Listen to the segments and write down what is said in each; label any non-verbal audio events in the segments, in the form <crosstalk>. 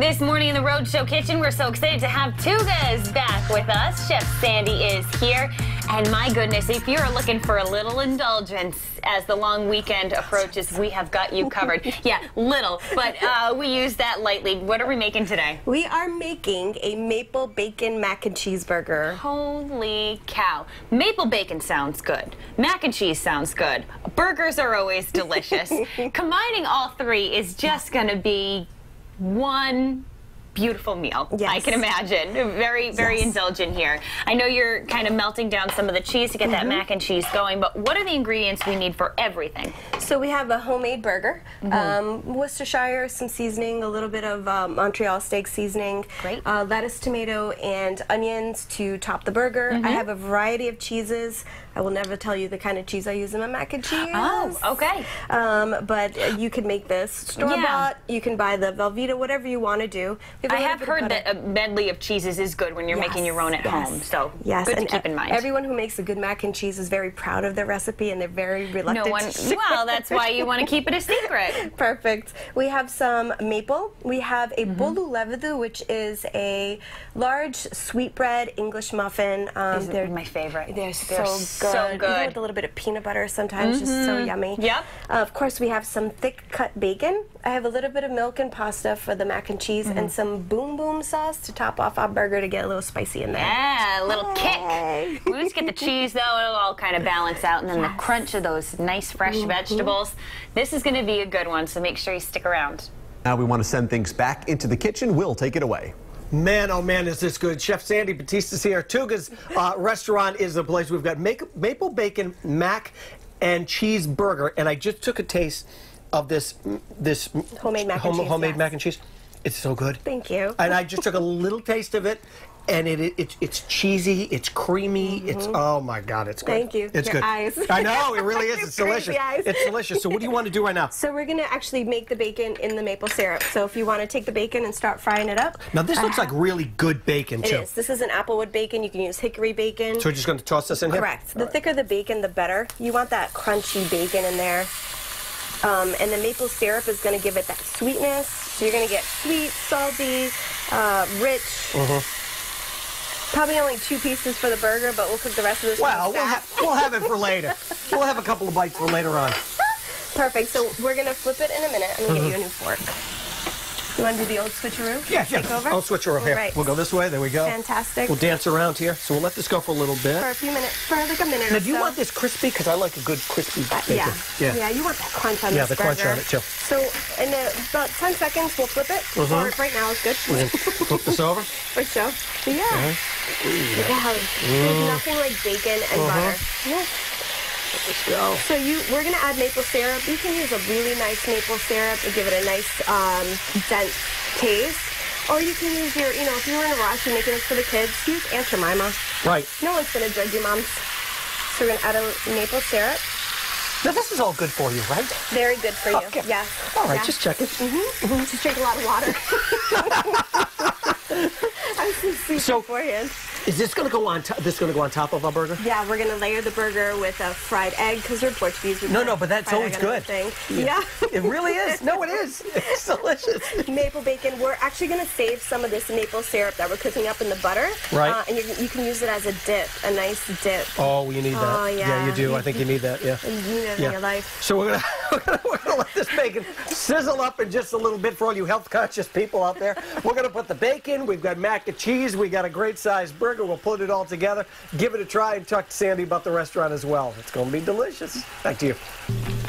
This morning in the Rhode Show Kitchen, we're so excited to have Tuga's back with us. Chef Sandy is here. And my goodness, if you're looking for a little indulgence as the long weekend approaches, we have got you covered. <laughs> yeah, little, but uh, we use that lightly. What are we making today? We are making a maple bacon mac and cheeseburger. Holy cow. Maple bacon sounds good. Mac and cheese sounds good. Burgers are always delicious. <laughs> Combining all three is just going to be one beautiful meal. Yes. I can imagine. Very, very Yes. indulgent here. I know you're kind of melting down some of the cheese to get that mac and cheese going, but what are the ingredients we need for everything? So we have a homemade burger, Mm-hmm. um, Worcestershire, some seasoning, a little bit of um, Montreal steak seasoning, Great. Uh, lettuce, tomato, and onions to top the burger. Mm-hmm. I have a variety of cheeses. I will never tell you the kind of cheese I use in my mac and cheese. Oh, okay. Um, but you can make this store Yeah. bought. You can buy the Velveeta, whatever you want to do. I have heard that a medley of cheeses is good when you're making your own at yes, home, so yes, good to and keep in mind. Everyone who makes a good mac and cheese is very proud of their recipe, and they're very reluctant. no one. to Well, that's why you want to keep it a secret. <laughs> Perfect. We have some maple. We have Mm-hmm. a bolo levedo, which is a large sweetbread English muffin. Um, They're my favorite. They're so good. so good. Mm-hmm. with a little bit of peanut butter sometimes, just so yummy. Yep. Uh, of course, we have some thick cut bacon. I have a little bit of milk and pasta for the mac and cheese, Mm-hmm. and some boom boom sauce to top off our burger to get a little spicy in there. Yeah, a little Hey. kick. We just get the cheese though; it'll all kind of balance out, and then the crunch of those nice fresh Mm-hmm. vegetables. This is going to be a good one, so make sure you stick around. Now we want to send things back into the kitchen. We'll take it away. Man, oh man, is this good. Chef Sandy Batista's here. Tuga's uh, restaurant is the place. We've got make, maple bacon, mac, and cheese burger, And I just took a taste of this this Homemade mac and cheese, homemade yes. mac and cheese. It's so good. Thank you. And I just took a little taste of it. And it, it, it's it's cheesy, it's creamy, it's oh my god, it's good. Mm-hmm. Thank you. It's Your good. eyes. I know it really is. <laughs> It's delicious. eyes. It's delicious. So what do you want to do right now? So we're gonna actually make the bacon in the maple syrup. So if you want to take the bacon and start frying it up. Now this looks uh, like really good bacon It too. is. This is an applewood bacon. You can use hickory bacon. So we're just going to toss this in here. Correct. The thicker the bacon, the better. You want that crunchy bacon in there. Um, and the maple syrup is going to give it that sweetness. So you're going to get sweet, salty, uh, rich. Mm-hmm. Probably only two pieces for the burger, but we'll cook the rest of this. Well, we'll, ha- we'll have it for later. <laughs> We'll have a couple of bites for later on. Perfect. So we're going to flip it in a minute. I'm going to get you a new fork. You want to do the old switcheroo? Mm-hmm. Yeah, yeah. Take over? I'll switch over here. Right. We'll go this way. There we go. Fantastic. We'll dance around here. So we'll let this go for a little bit. For a few minutes, for like a minute Now, do you so. want this crispy? Because I like a good crispy Uh, bacon. yeah. yeah. you want that crunch on Yeah, this Yeah, the crunch on it, too. So in uh, about 10 seconds, we'll flip it. Mhm. Right now is good. Flip this over. <laughs> For sure. So yeah. Look at how there's nothing like bacon and butter. Yeah. Let's go. So you, we're gonna add maple syrup. You can use a really nice maple syrup to give it a nice um, dense taste. Or you can use your, you know, if you were in a rush and making this for the kids, use Aunt Jemima. Right. No one's gonna judge you, moms. So we're gonna add a maple syrup. Now, this is all good for you, right? Very good for you. Okay. Yes. All right, Yeah. just check it. Mm-hmm. Just drink a lot of water. <laughs> <laughs> I'm So- beforehand. Is this going to go on? To- this going to go on top of our burger? Yeah, we're gonna layer the burger with a fried egg because we're Portuguese. No, no, but that's always good. everything. Yeah. It really is. No, it is. <laughs> It's delicious. maple bacon. We're actually gonna save some of this maple syrup that we're cooking up in the butter. Right. Uh, and you, you can use it as a dip, a nice dip. Oh, you need that. Oh, yeah. you do. I think you need that. Yeah. You need it in your life. So we're gonna, <laughs> <laughs> we're gonna we're gonna let this bacon sizzle up in just a little bit for all you health conscious people out there. We're gonna put the bacon. We've got mac and cheese. We got a great sized burger. We'll put it all together. Give it a try and talk to Sandy about the restaurant as well. It's gonna be delicious. Back to you.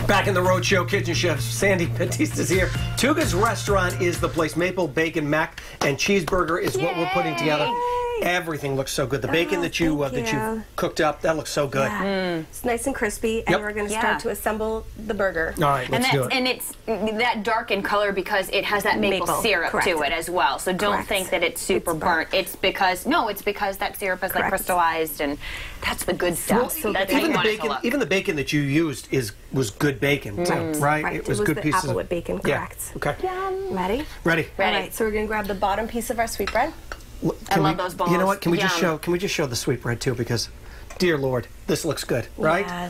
Back in the Rhode Show Kitchen Chef, Sandy Batista's here. Tuga's Restaurant is the place. Maple bacon, mac, and cheeseburger is what we're putting together. Everything looks so good. The bacon Oh, that you uh, thank that you you. cooked up, that looks so good. Yeah. It's nice and crispy, and Yep. we're gonna Yeah. start to assemble the burger. All right, and let's that, do it. and it's that dark in color because it has that maple, Maple, syrup correct. to it as well. So don't Correct. think that it's super It's burnt. burnt. It's because no, it's because that syrup is like crystallized, and that's the good stuff. so that's good. how even you the want it to bacon, look. even the bacon that you used is was good bacon, too, right? Right, It was, it was good the pieces. of- applewood bacon, Yeah. correct. Okay. Ready? Ready. Ready. All right, so we're gonna grab the bottom piece of our sweetbread. L- I can love we- those You know what? Can we just show? Can we just show the sweetbread too? Because, dear Lord, this looks good, right? Yeah.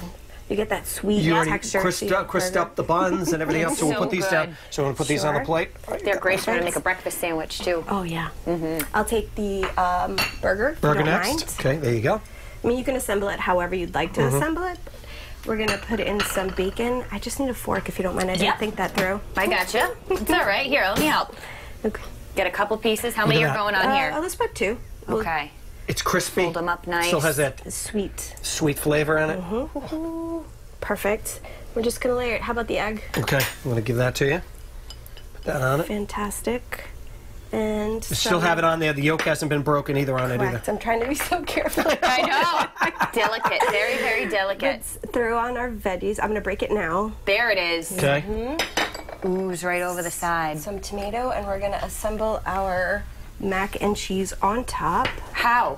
You get that sweet You already texture. to crisped your up, crisped up the buns and everything else, so we'll <laughs> So put these good. down. So we're gonna put these on the Sure. plate. They're great for to make a breakfast sandwich too. Oh yeah. Mm-hmm. I'll take the um, burger. Burger next. mind. Okay, there you go. I mean, you can assemble it however you'd like Mm-hmm. to assemble it. We're gonna put in some bacon. I just need a fork if you don't mind. I didn't Yep. think that through. I gotcha. It's all right. Here, let me help. Okay. Get a couple pieces. How many at are going on Uh, here? oh, let's put two. We'll- Okay. It's crispy. them up nice. Still has that Sweet. sweet flavor in it. Mm-hmm. Perfect. We're just gonna layer it. How about the egg? Okay, I'm gonna give that to you. Put that on it. Fantastic. And You still have it on there. The yolk hasn't been broken either on it Correct. either. I'm trying to be so careful. <laughs> I know. delicate. Very, very delicate. Let's throw on our veggies. I'm gonna break it now. There it is. Okay. Ooze right over the side. Some tomato, and we're gonna assemble our mac and cheese on top. How?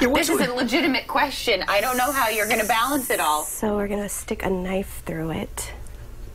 Yeah, This is a legitimate question. I don't know how you're going to balance it all. So we're gonna stick a knife through it.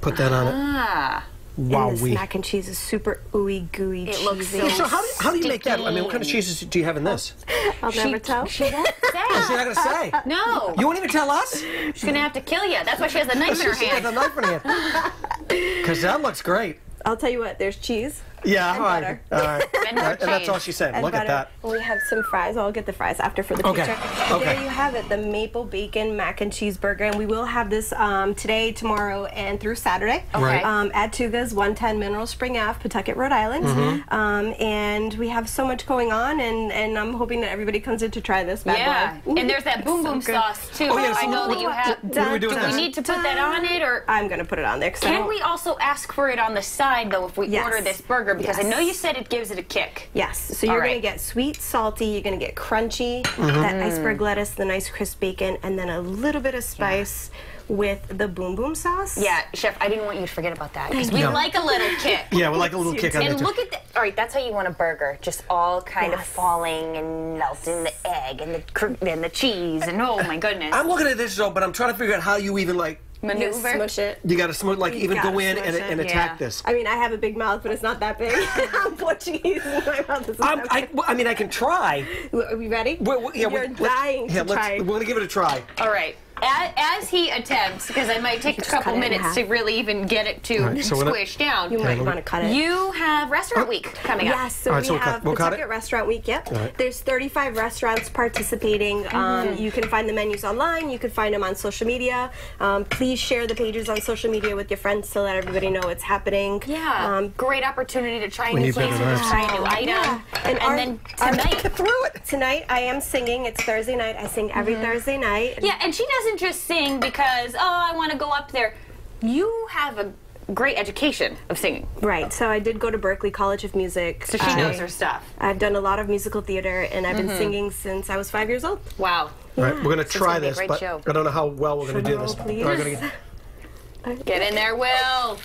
Put that on it. Ah. Wow, and this we. mac and cheese is super ooey gooey. It looks cheesy. so So how do, how do you make that? I mean, what kind of cheeses do you have in this? I'll never tell. She won't She's say. not gonna say. No. You won't even tell us? She's going to have to kill you. That's why she has the knife in her hand. She's got the knife in her hand. <laughs> Because that looks great. I'll tell you what. There's cheese Yeah, And all right. butter. All right. <laughs> And more and that's all she said. and Look butter. at that. We have some fries. I'll get the fries after for the Okay. picture. Okay. There you have it. The maple bacon mac and cheese burger, and we will have this um, today, tomorrow, and through Saturday. Right. Um, at Tuga's 110 Mineral Spring Ave, Pawtucket, Rhode Island. Mm-hmm. Um, and we have so much going on, and, and I'm hoping that everybody comes in to try this bad Yeah. boy. And there's that boom boom good. sauce too. Oh, yeah, so I know that you what- have. what are we doing Do we need to put that on it or I'm gonna put it on there. 'cause I can we also ask for it on the side though if we Yes. order this burger because I know you said it gives it a kick. Yes. So you're All gonna get sweet, salty. You're gonna get crunchy, Mm-hmm. that iceberg lettuce, the nice crisp bacon, and then a little bit of spice with the boom boom sauce. Yeah, chef, I didn't want you to forget about that because we you. like a little kick. Yeah, we like a little kick on And it. too. look at that. All right, that's how you want a burger. Just all kind of falling and melting the egg and the cr- and the cheese and oh my goodness. I'm looking at this though, but I'm trying to figure out how you even like. You Maneuver. smush it. You got to smoke like You even go in and, and attack Yeah. this. I mean, I have a big mouth, but it's not that big. <laughs> <laughs> I'm Portuguese. <laughs> My mouth is I'm, not I, well, I mean, I can try. Are we ready? We're, we're- yeah, You're we're, let's- dying yeah, to let's- try. We're gonna give it a try. All right. As, as he attempts, because I might take a couple cut it in minutes to really even get it to right, so squish down. You might want to cut it. You have restaurant week coming up. Yes, so All right, we so we'll have we'll Pawtucket? Restaurant Week. Yep. right. There's 35 restaurants participating. Um, you can find the menus online. You can find them on social media. Um, please share the pages on social media with your friends to let everybody know it's happening. Yeah. Um, Great opportunity to try a new need place, better to try a new item. Yeah. And, And our- then tonight. Get through <laughs> it. tonight I am singing. It's Thursday night. I sing every Thursday night. Yeah, and she doesn't just sing because, oh, I want to go up there. You have a great education of singing. Right. So I did go to Berklee College of Music. So she I- knows um, her stuff. I've done a lot of musical theater, and I've been mm-hmm. singing since I was five years old. Wow. All right, we're gonna it's try gonna be a this, but show. I don't know how well we're gonna do this. please. All right, <laughs> gonna get- Get in there, Will.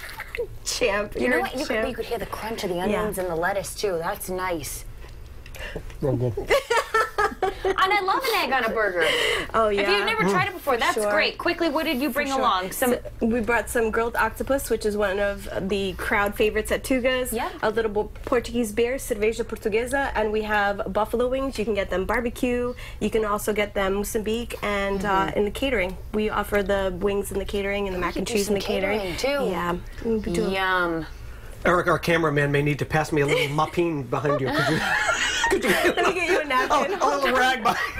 Champ. You know what? You could, champ. you could hear the crunch of the onions and the lettuce too. That's nice. roll, roll. <laughs> <laughs> And I love an egg on a burger. Oh yeah. If you've never tried it before, that's Sure. great. Quickly, what did you bring Sure. along? Some. So we brought some grilled octopus, which is one of the crowd favorites at Tuga's. Yeah. A little bo- Portuguese beer, cerveja portuguesa, and we have buffalo wings. You can get them barbecue. You can also get them Mozambique, and uh, in the catering, we offer the wings in the catering and the mac and cheese in the catering. catering, too. Yeah. We Yum. Eric, our cameraman, may need to pass me a little <laughs> muppin behind you. Could you? Could you? Let me get you Oh, napkin. a little rag behind. <laughs>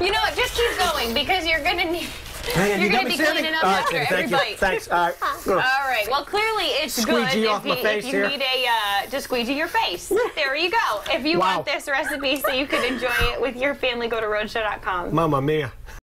You know what? Just keep going because you're gonna need. Hey, You're you gonna me be standing? cleaning up All right, after Sandy, every you. bite. Thanks. All right. <laughs> All right. Well, clearly it's Squeegee good off if my you, face if you here. need a uh, to squeegee your face. <laughs> there you go. If you Wow. want this recipe so you can enjoy it with your family, go to rhodeshow.com. Mamma mia.